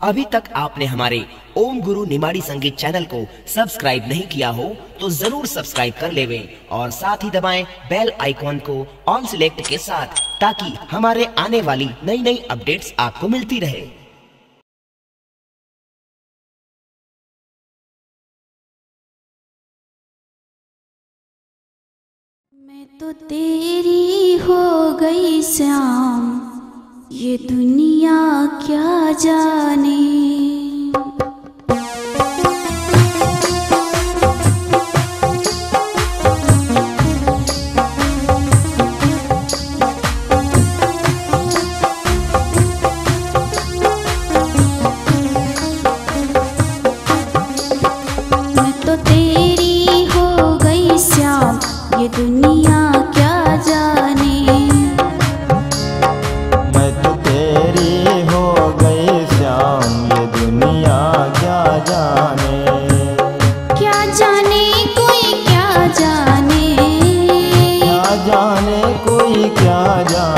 अभी तक आपने हमारे ओम गुरु निमाड़ी संगीत चैनल को सब्सक्राइब नहीं किया हो तो ज़रूर सब्सक्राइब कर लेवे और साथ ही दबाएँ बेल आइकॉन को ऑन सिलेक्ट के साथ, ताकि हमारे आने वाली नई नई अपडेट्स आपको मिलती रहे। मैं तो तेरी हो गई श्याम। ये दुनिया क्या जाने कोई क्या जा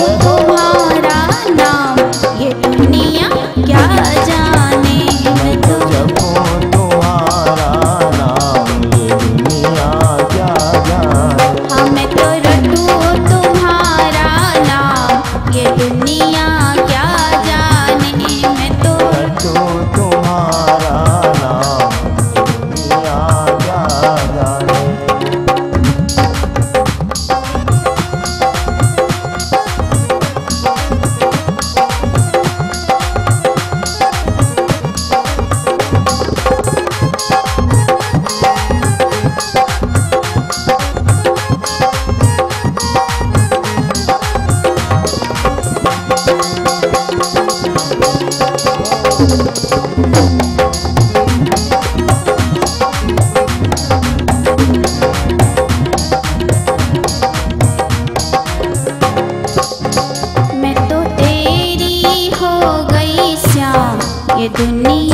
हो। ये दुनिया